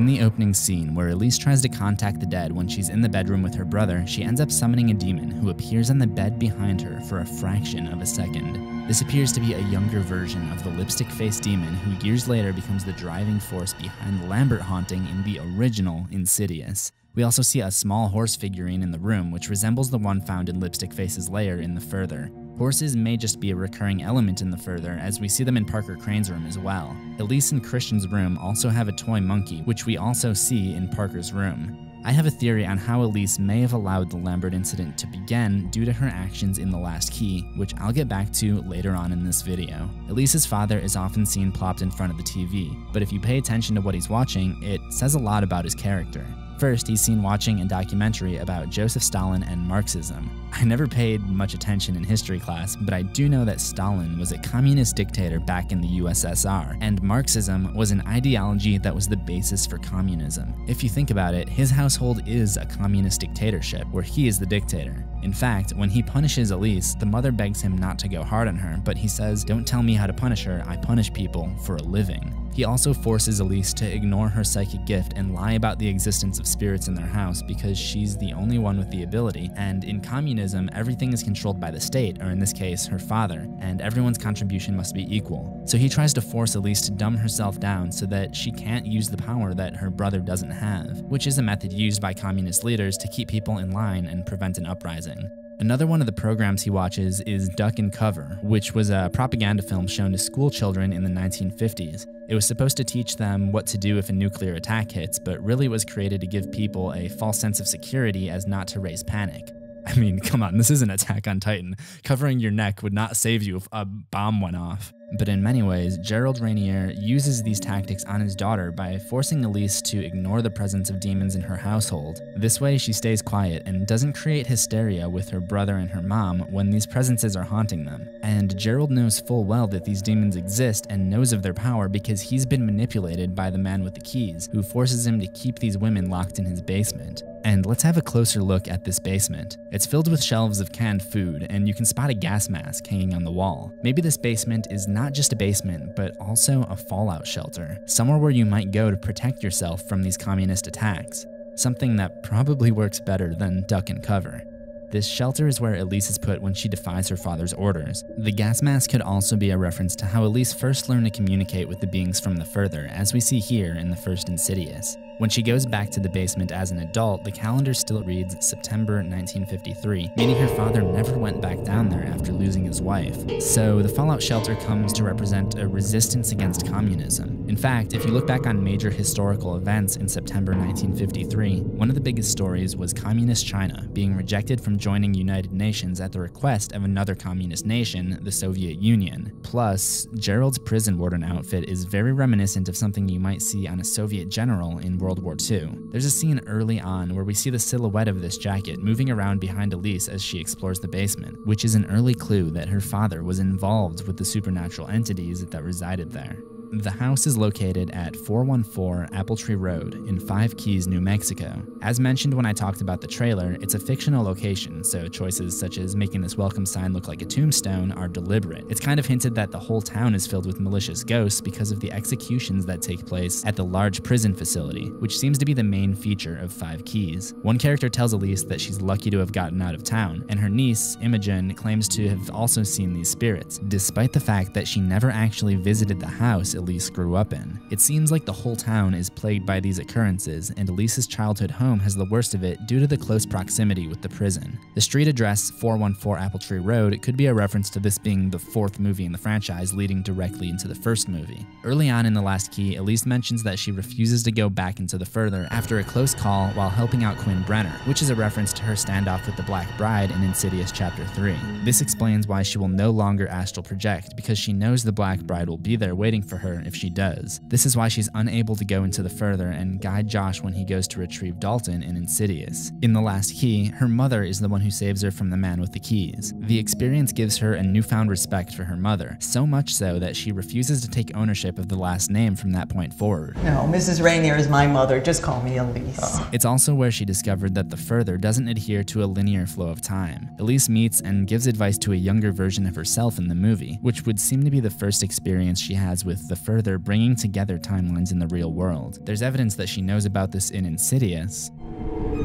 In the opening scene, where Elise tries to contact the dead when she's in the bedroom with her brother, she ends up summoning a demon who appears on the bed behind her for a fraction of a second. This appears to be a younger version of the lipstick faced demon who years later becomes the driving force behind the Lambert haunting in the original Insidious. We also see a small horse figurine in the room, which resembles the one found in Lipstick Face's lair in the Further. Horses may just be a recurring element in the Further, as we see them in Parker Crane's room as well. Elise and Christian's room also have a toy monkey, which we also see in Parker's room. I have a theory on how Elise may have allowed the Lambert incident to begin due to her actions in The Last Key, which I'll get back to later on in this video. Elise's father is often seen plopped in front of the TV, but if you pay attention to what he's watching, it says a lot about his character. First, he's seen watching a documentary about Joseph Stalin and Marxism. I never paid much attention in history class, but I do know that Stalin was a communist dictator back in the USSR, and Marxism was an ideology that was the basis for communism. If you think about it, his household is a communist dictatorship, where he is the dictator. In fact, when he punishes Elise, the mother begs him not to go hard on her, but he says, Don't tell me how to punish her, I punish people for a living. He also forces Elise to ignore her psychic gift and lie about the existence of spirits in their house because she's the only one with the ability, and in communism, everything is controlled by the state, or in this case, her father, and everyone's contribution must be equal. So he tries to force Elise to dumb herself down so that she can't use the power that her brother doesn't have, which is a method used by communist leaders to keep people in line and prevent an uprising. Another one of the programs he watches is Duck and Cover, which was a propaganda film shown to school children in the 1950s. It was supposed to teach them what to do if a nuclear attack hits, but really was created to give people a false sense of security as not to raise panic. I mean, come on, this is an Attack on Titan. Covering your neck would not save you if a bomb went off. But in many ways, Gerald Rainier uses these tactics on his daughter by forcing Elise to ignore the presence of demons in her household. This way, she stays quiet and doesn't create hysteria with her brother and her mom when these presences are haunting them. And Gerald knows full well that these demons exist and knows of their power because he's been manipulated by the man with the keys, who forces him to keep these women locked in his basement. And let's have a closer look at this basement. It's filled with shelves of canned food, and you can spot a gas mask hanging on the wall. Maybe this basement is not just a basement, but also a fallout shelter, somewhere where you might go to protect yourself from these communist attacks. Something that probably works better than duck and cover. This shelter is where Elise is put when she defies her father's orders. The gas mask could also be a reference to how Elise first learned to communicate with the beings from the further, as we see here in the first Insidious. When she goes back to the basement as an adult, the calendar still reads September 1953, meaning her father never went back down there after losing his wife. So the Fallout shelter comes to represent a resistance against communism. In fact, if you look back on major historical events in September 1953, one of the biggest stories was Communist China being rejected from joining United Nations at the request of another communist nation, the Soviet Union. Plus, Gerald's prison warden outfit is very reminiscent of something you might see on a Soviet general in World World War II. There's a scene early on where we see the silhouette of this jacket moving around behind Elise as she explores the basement, which is an early clue that her father was involved with the supernatural entities that resided there. The house is located at 414 Apple Tree Road in Five Keys, New Mexico. As mentioned when I talked about the trailer, it's a fictional location, so choices such as making this welcome sign look like a tombstone are deliberate. It's kind of hinted that the whole town is filled with malicious ghosts because of the executions that take place at the large prison facility, which seems to be the main feature of Five Keys. One character tells Elise that she's lucky to have gotten out of town, and her niece, Imogen, claims to have also seen these spirits, despite the fact that she never actually visited the house Elise grew up in. It seems like the whole town is plagued by these occurrences, and Elise's childhood home has the worst of it due to the close proximity with the prison. The street address 414 Apple Tree Road could be a reference to this being the fourth movie in the franchise leading directly into the first movie. Early on in The Last Key, Elise mentions that she refuses to go back into the further after a close call while helping out Quinn Brenner, which is a reference to her standoff with the Black Bride in Insidious Chapter 3. This explains why she will no longer astral project, because she knows the Black Bride will be there waiting for her her if she does. This is why she's unable to go into the further and guide Josh when he goes to retrieve Dalton in Insidious. In The Last Key, her mother is the one who saves her from the man with the keys. The experience gives her a newfound respect for her mother, so much so that she refuses to take ownership of the last name from that point forward. No, Mrs. Rainier is my mother. Just call me Elise. Uh, it's also where she discovered that the further doesn't adhere to a linear flow of time. Elise meets and gives advice to a younger version of herself in the movie, which would seem to be the first experience she has with the further bringing together timelines in the real world. There's evidence that she knows about this in Insidious.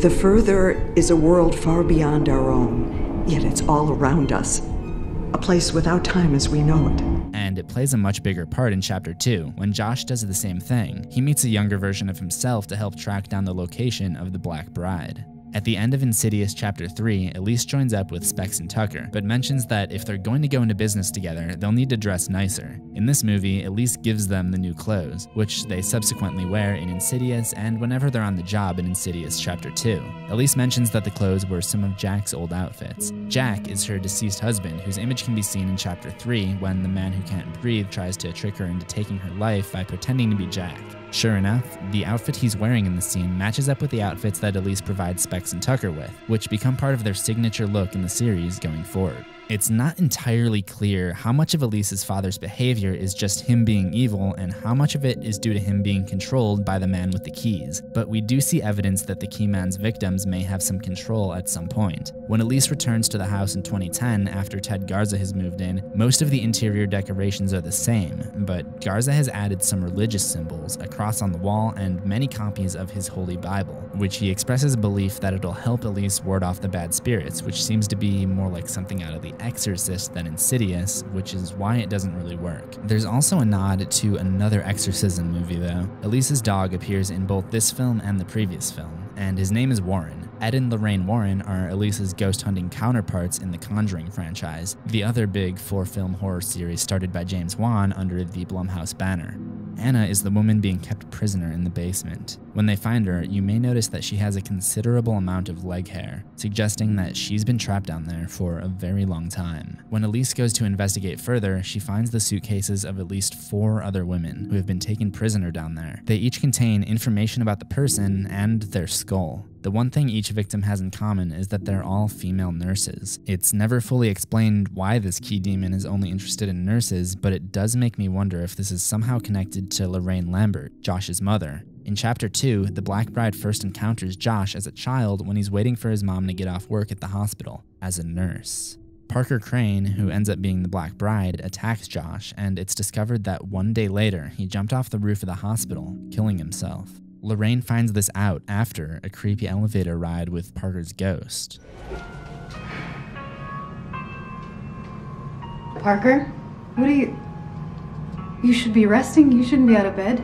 The further is a world far beyond our own, yet it's all around us. A place without time as we know it. And it plays a much bigger part in Chapter 2, when Josh does the same thing. He meets a younger version of himself to help track down the location of the Black Bride. At the end of Insidious Chapter 3, Elise joins up with Specs and Tucker, but mentions that if they're going to go into business together, they'll need to dress nicer. In this movie, Elise gives them the new clothes, which they subsequently wear in Insidious and whenever they're on the job in Insidious Chapter 2. Elise mentions that the clothes were some of Jack's old outfits. Jack is her deceased husband, whose image can be seen in Chapter 3 when the man who can't breathe tries to trick her into taking her life by pretending to be Jack. Sure enough, the outfit he's wearing in the scene matches up with the outfits that Elise provides Specs and Tucker with, which become part of their signature look in the series going forward. It's not entirely clear how much of Elise's father's behavior is just him being evil and how much of it is due to him being controlled by the man with the keys, but we do see evidence that the keyman's victims may have some control at some point. When Elise returns to the house in 2010 after Ted Garza has moved in, most of the interior decorations are the same, but Garza has added some religious symbols, a cross on the wall, and many copies of his Holy Bible, which he expresses a belief that it'll help Elise ward off the bad spirits, which seems to be more like something out of the Exorcist than Insidious, which is why it doesn't really work. There's also a nod to another exorcism movie though. Elise's dog appears in both this film and the previous film, and his name is Warren. Ed and Lorraine Warren are Elise's ghost hunting counterparts in the Conjuring franchise, the other big four film horror series started by James Wan under the Blumhouse banner. Anna is the woman being kept prisoner in the basement. When they find her, you may notice that she has a considerable amount of leg hair, suggesting that she's been trapped down there for a very long time. When Elise goes to investigate further, she finds the suitcases of at least four other women who have been taken prisoner down there. They each contain information about the person and their skull. The one thing each victim has in common is that they're all female nurses. It's never fully explained why this key demon is only interested in nurses, but it does make me wonder if this is somehow connected to Lorraine Lambert, Josh's mother. In Chapter 2, the Black Bride first encounters Josh as a child when he's waiting for his mom to get off work at the hospital as a nurse. Parker Crane, who ends up being the Black Bride, attacks Josh, and it's discovered that one day later he jumped off the roof of the hospital, killing himself. Lorraine finds this out after a creepy elevator ride with Parker's ghost. Parker, what are you. You should be resting. You shouldn't be out of bed.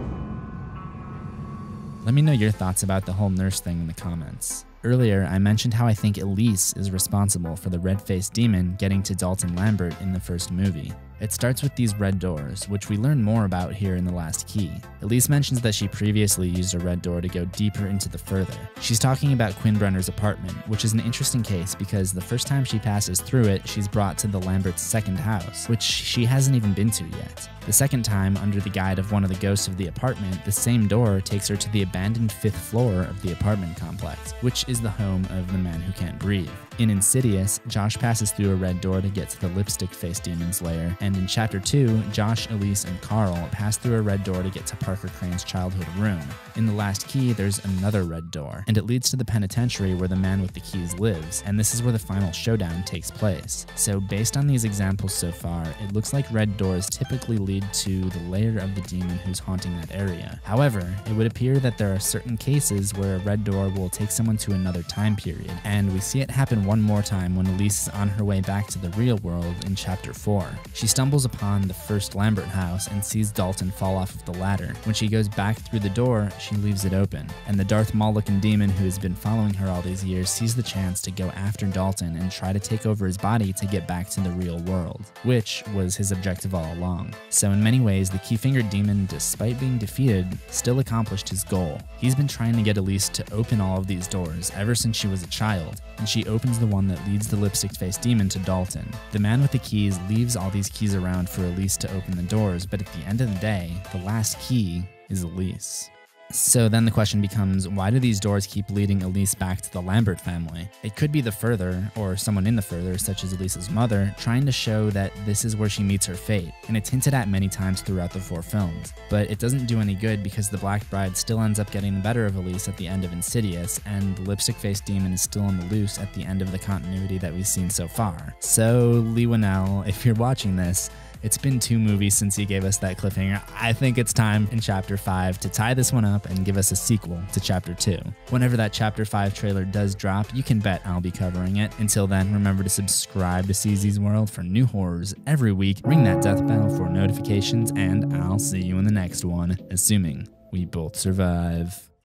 Let me know your thoughts about the whole nurse thing in the comments. Earlier, I mentioned how I think Elise is responsible for the red faced demon getting to Dalton Lambert in the first movie. It starts with these red doors, which we learn more about here in The Last Key. Elise mentions that she previously used a red door to go deeper into the further. She's talking about Quinn Brenner's apartment, which is an interesting case because the first time she passes through it, she's brought to the Lambert's second house, which she hasn't even been to yet. The second time, under the guide of one of the ghosts of the apartment, the same door takes her to the abandoned fifth floor of the apartment complex, which is the home of the man who can't breathe. In Insidious, Josh passes through a red door to get to the lipstick face demon's lair, and in Chapter 2, Josh, Elise, and Carl pass through a red door to get to Parker Crane's childhood room. In The Last Key, there's another red door, and it leads to the penitentiary where the man with the keys lives, and this is where the final showdown takes place. So, based on these examples so far, it looks like red doors typically lead to the lair of the demon who's haunting that area. However, it would appear that there are certain cases where a red door will take someone to another time period, and we see it happen one more time when Elise is on her way back to the real world in Chapter 4. She stumbles upon the first Lambert house and sees Dalton fall off of the ladder. When she goes back through the door, she leaves it open, and the Darth Maul looking demon who has been following her all these years sees the chance to go after Dalton and try to take over his body to get back to the real world, which was his objective all along. So, in many ways, the Key Fingered demon, despite being defeated, still accomplished his goal. He's been trying to get Elise to open all of these doors ever since she was a child, and she opens the one that leads the lipstick faced demon to Dalton. The man with the keys leaves all these keys keys around for Elise to open the doors, but at the end of the day, the last key is Elise. So then the question becomes why do these doors keep leading Elise back to the Lambert family? It could be the Further, or someone in the Further, such as Elise's mother, trying to show that this is where she meets her fate, and it's hinted at many times throughout the four films. But it doesn't do any good because the Black Bride still ends up getting the better of Elise at the end of Insidious, and the lipstick faced demon is still on the loose at the end of the continuity that we've seen so far. So, Leigh Whannell, if you're watching this, it's been two movies since he gave us that cliffhanger. I think it's time in Chapter 5 to tie this one up and give us a sequel to Chapter 2. Whenever that Chapter 5 trailer does drop, you can bet I'll be covering it. Until then, remember to subscribe to CZ's World for new horrors every week. Ring that death bell for notifications, and I'll see you in the next one, assuming we both survive.